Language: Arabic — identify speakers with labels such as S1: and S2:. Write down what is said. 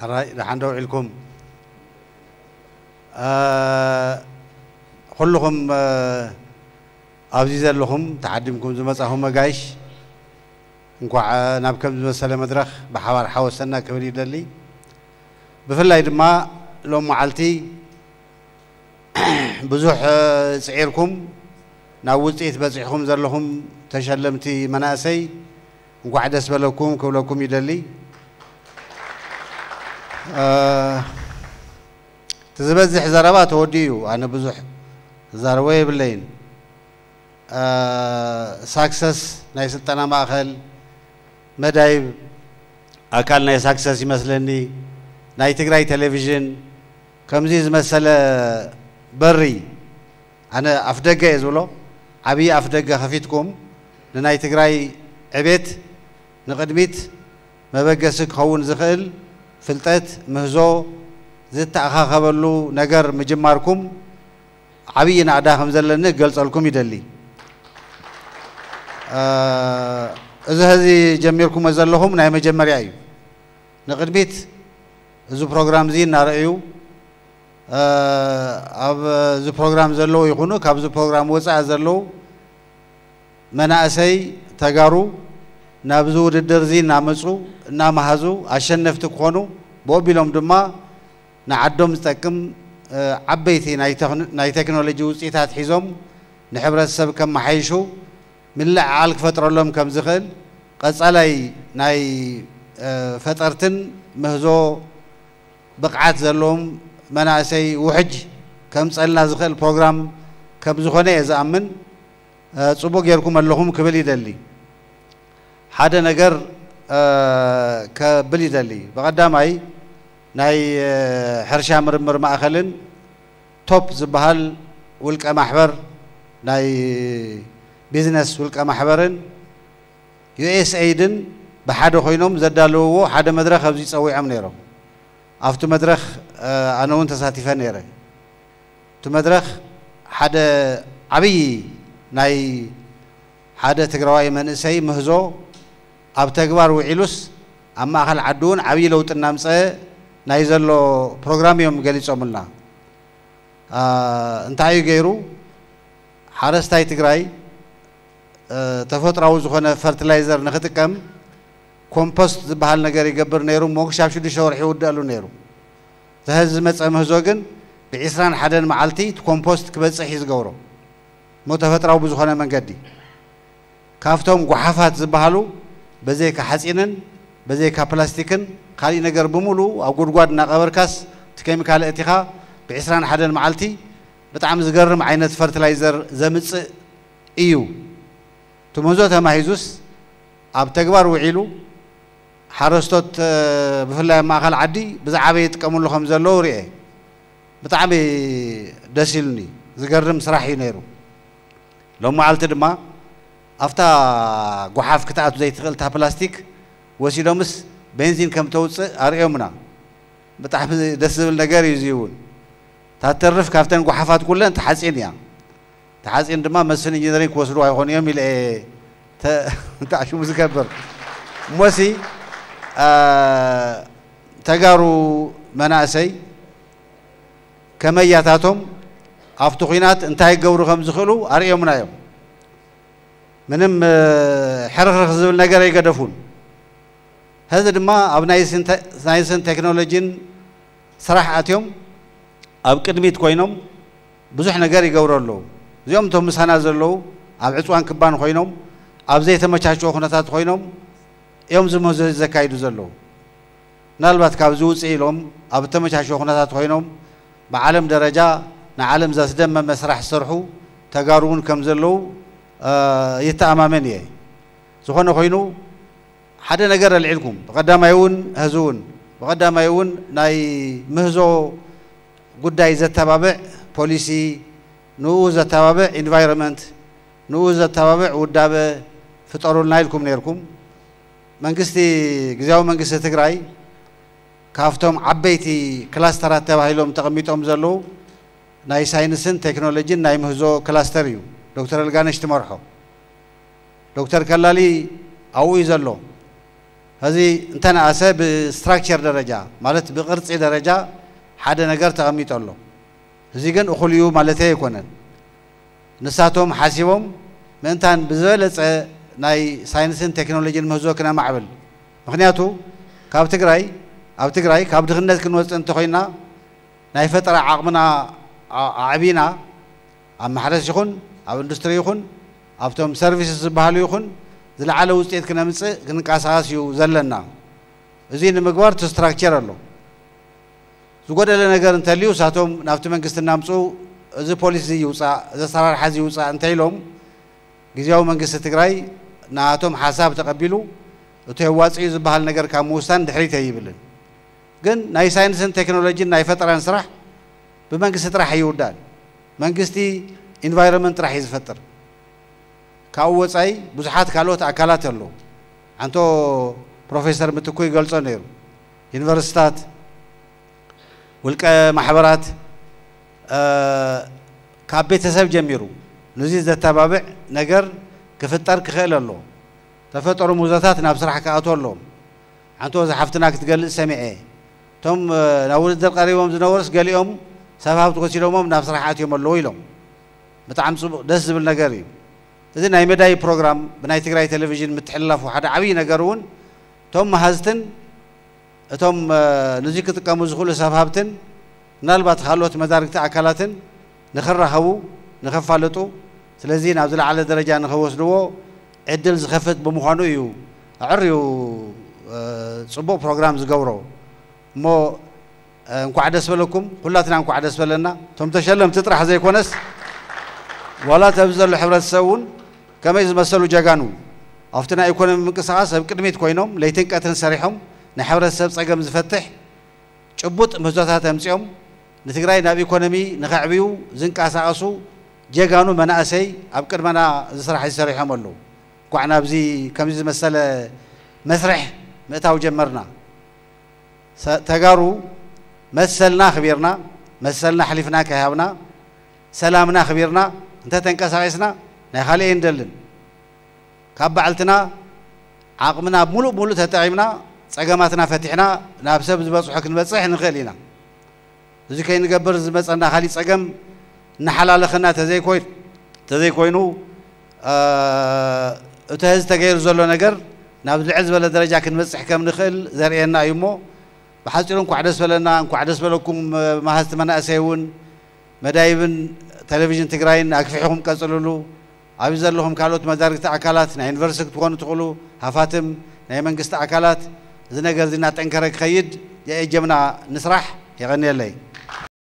S1: حراي دحان دوعلكم ኩልኹም ኣብዚ ዘለኹም ተዓዲምኩም ዝመፃኹም መጋይሽ እንኳዕ ናብ ከም ዝመሰለ መድረኽ ብሓባር ሓወሰና ክብል ይደሊ ብፍላይ ድማ ሎም መዓልቲ ብዙሕ ፅዒርኩም ናብ ውፅኢት በፂሕኩም ዘለኹም ተሸለምቲ መናእሰይ እንኳዕ ደስ በለኩም ክብለኩም ይደሊ آه، تزبزح زربات وديو أنا بزح زروي بلين. آه، ساكسس ناي سلطنا ماخل مدايب أكال نايس ساكسس يمسلني نايت غراي تلفزيون كم زيز مثلا آه، بري. أنا أفدقة يزولو أبي أفدقة خفيتكم. لناي غراي عبيت نقدميت مبقى سك هون زخل. ፍልጠት ምህዞ ዝተኣኻኸበሉ ነገር ምጅማርኩም ዓብዪ ናዕዳ ከም ዘለኒ ክገልፀልኩም ይደሊ እዚ ሕዚ ጀሚርኩሞ ዘለኹም ናይ መጀመርያ እዩ። ንቅድሚት እዚ ፕሮግራም እዚ እናርአዩ ኣብዚ ፕሮግራም ዘለዉ ይኹኑ ካብዚ ፕሮግራም ወፃኢ ዘለዉ መናእሰይ ተጋሩ نابزو وددرزي نامسو نامهزو عشان نفتكونو بوبي لهم دما نعدم تكم عبيتي ناي تكنولوجي وصيتات حيزهم نحبر السب كم محيشو من لا عالك فترة لهم كم زخل قص علي ناي فترتن مهزو بقعات زلهم مناسي وحج كم سألنا زخل البرنامج كم زخنة إذا أمن صبوا غيركم اللهم كبلي دلي حدا نجر كبلي دلي أي ناي حرشة مرمر ما أخلن توب زبهال ولك محور ناي بيزنس ولك محورن يو اس ايدن بحد خوينهم زدالوو حدا مدرخ أبزي سوي عم نيرو أفتو مدرخ أنا وأنت ساتيفا نيرو تو مدرخ حدا عبي ناي حدا تقرأي من إسي مهزو ኣብ ተግባር ውዒሉስ ኣብ ማእኸል ዓዲ እውን ዓብዪ ለውጢ እናምፀአ ናይ ዘሎ ፕሮግራም እዮም ገሊፆምልና እንታይ እዩ ገይሩ? ሓረስታይ ትግራይ ተፈጥሯዊ ዝኾነ ፈርቲላይዘር ንክጥቀም ኮምፖስት ዝበሃል ነገር ይገብር ነይሩ። እሞ ክሻብ ሽዱሽተ ወርሒ ይውድአሉ ነይሩ። ሕዚ ዝመፀ ምህዞ ግን ብዒስራን ሓደን መዓልቲ ኮምፖስት ክበፅሕ እዩ ዝገብሮ። እሞ ተፈጥሯዊ ብዝኾነ መንገዲ። ካብቶም ጓሓፋት ዝበሃሉ بزيك حسينا بزيك بلاستيكن خالي نجر بمولو أو جود جود نقبر كاس تكيم كالا اتخا بعسران حدا معلتي بتعم زجر معينة فرتلايزر زمت إيو تمزوتها ما هيزوس أب تكبر وعيلو حرستوت بفلا ما خل عدي بزعبيت كمل خمسة زلوري بتعمي دسيلني زجرم سراحي نيرو لو ما علت دما ኣብታ ጓሓፍ ክትኣቱ ዘይትኽእል እታ ፕላስቲክ ወሲዶምስ ቤንዚን ከም ተውፅእ ኣርኦምና ብጣዕሚ ደስ ዝብል ነገር እዩ እዚ እውን ታተርፍ ካብተን ጓሓፋት ኩለን ተሓፂን እያ ተሓፂን ድማ መስፍን ኢንጂነሪንግ ክወስዱ ኣይኮኑ እዮም ኢለ ተዓሽሙ ዝገብር እሞሲ ተጋሩ መናእሰይ ከመያታቶም ኣብቲ ኩናት እንታይ ክገብሩ ከም ዝኽእሉ ኣርኦምና እዮም ምንም ሕርኽርኽ ዝብል ነገር ኣይገደፉን ሕዚ ድማ ኣብ ናይ ሳይንስን ቴክኖሎጂን ስራሕ ኣትዮም ኣብ ቅድሚት ኮይኖም ብዙሕ ነገር ይገብሩ ኣለዉ እዚኦም እቶም ምሳና ዘለዉ ኣብ ዕፅዋን ክባን ኮይኖም ኣብ ዘይተመቻቸዎ ኩነታት ኮይኖም እዮም ዝምህዞ ዘካይዱ ዘለዉ ምናልባት ካብዚ ውፅእ ኢሎም ኣብ ተመቻቸዎ ኩነታት ኮይኖም ብዓለም ደረጃ ንዓለም ዘስደመመ ስራሕ ዝሰርሑ ተጋሩ እውን ከም ዘለዉ يتأمامن يعني زخنا خينو حدا نجر العلكم بقدام يون هزون بقدام يون ناي مهزو قد قداي زتابع بوليسي نو زتابع انفايرمنت نو زتابع ودابة فطروا لنا لكم نيركم منقستي جزاو من منقست تقرأي كافتهم عبيتي كلاسترات تبعهم تقميتهم زلو ناي ساينسن تكنولوجي ناي مهزو كلاستريو ዶክተር እልጋነሽ ትመርሖ ዶክተር ከላሊ ኣብኡ እዩ ዘሎ ሕዚ እንተነኣሰ ብስትራክቸር ደረጃ ማለት ብቅርፂ ደረጃ ሓደ ነገር ተቐሚጡ ኣሎ እዚ ግን እኹል እዩ ማለተይ ኣይኮነን ንሳቶም ሓሲቦም ምእንታን ብዝበለፀ ናይ ሳይንስን ቴክኖሎጂን ምህዞ ክነማዕብል ምክንያቱ ካብ ትግራይ ኣብ ትግራይ ካብ ድኽነት ክንወፅእ እንተኮይንና ናይ ፈጠራ ዓቕምና ኣዕቢና ኣብ ማሕረስ ይኹን ኣብ ኢንዱስትሪ ይኹን ኣብቶም ሰርቪስስ ዝበሃሉ ይኹን ዝለዓለ ውፅኢት ክነምፅእ ክንቀሳቀስ እዩ ዘለና እዚ ንምግባር እቲ ስትራክቸር ኣሎ ዝጎደለ ነገር እንተልዩ እሳቶም ናብቲ መንግስቲ እናምፁ እዚ ፖሊሲ ይውፃእ እዚ ኣሰራርሓ እዚ ይውፃእ እንተኢሎም ግዜያዊ መንግስቲ ትግራይ ናቶም ሓሳብ ተቐቢሉ እቲ የዋፅኡ ዝበሃል ነገር ካብ ምውሳን ድሕሪት ኣይብልን ግን ናይ ሳይንስን ቴክኖሎጂን ናይ ፈጠራን ስራሕ ብመንግስቲ ጥራሕ ኣይውዳእን መንግስቲ ኢንቫይሮንመንት ጥራሕ እዩ ዝፈጥር ካብኡ ወፃኢ ብዙሓት ካልኦት ኣካላት ኣሎ ሓንቶ ፕሮፌሰር ምትኩ ይገልጾ ነይሩ ዩኒቨርሲታት ውልቀ ማሕበራት ካብ ቤተሰብ ጀሚሩ ነዚ ዘተባብዕ ነገር ክፍጠር ክኽእል ኣሎ ተፈጠሩ ሙዞታት ናብ ስራሕ ክኣቱ ኣለዎም ሓንቶ ዝሓፍትና ክትገልጽ ሰሚዐ እቶም ናብ ውድድር ቀሪቦም ዝነበሩስ ገሊኦም ሰብ ሃብቲ ወሲዶሞም ናብ ስራሕ ኣትዮም ኣለዉ ኢሎም ብጣዕሚ ፅቡቅ ደስ ዝብል ነገር እዩ እዚ ናይ መዳይ ፕሮግራም ብናይ ትግራይ ቴሌቭዥን ምትሕልላፉ ሓደ ዓብዪ ነገር እውን እቶም መሃዝትን እቶም ነዚ ክጥቀሙ ዝኽእሉ ሰብ ሃብትን ምናልባት ካልኦት መዳርግቲ ኣካላትን ንኽራኸቡ ንኸፋልጡ ስለዚ ናብ ዝለዓለ ደረጃ ንኸወስድዎ ዕድል ዝኸፍት ብምዃኑ እዩ ኣዕርዩ ፅቡቅ ፕሮግራም ዝገብሮ እሞ እንኳዕ ደስ በለኩም ኩላትና እንኳዕ ደስ በለና እቶም ተሸለምቲ ጥራሕ ዘይኮነስ ዋላ ተብዚ ዘሎ ሕብረተሰብ እውን ከመይ ዝመሰሉ ጀጋኑ ኣብቲ ናይ ኢኮኖሚ ምንቅስቃስ ኣብ ቅድሚት ኮይኖም ለይትን ቀትርን ሰሪሖም ናይ ሕብረተሰብ ፀገም ዝፈትሕ ጭቡጥ ምህዞታት ኣምፂኦም ንትግራይ ናብ ኢኮኖሚ ንኸዕብዩ ዝንቀሳቐሱ ጀጋኑ መናእሰይ ኣብ ቅድመና እዚ ስራሕ ዝሰሪሖም ኣለዉ እንኳዕ ናብዚ ከምዚ ዝመሰለ መስርሕ ምእታው ጀመርና ተጋሩ መሰልና ክቢርና መሰልና ሓሊፍና ከሃብና ሰላምና ክቢርና انت تنكسايسنا نخلي اندلن كابعلتنا عقمنا بملو بملو تتعيمنا صقماتنا فتحنا نابسب زبصح كنبصح نخلينا زي كاين نقبر زمصنا خالي صقم نحلالخنا تزي كوين تزي كوينو آه تهز تغير زلو نجر ناب زعز بلا درجه كنبصح كم نخل زرينا يمو بحصيرن كعدس بلنا كعدس بلكم ما هست من أسيون مدايبن تلفزيون تجراين أكفيهم كسلولو أبيز لهم كالوت مدارك أكالات نا يونيفرسيتي تكون تقولوا هفاتم نا منقست أكالات زنا قرزنا تنكر خيد يا جمنا نسرح يغني لي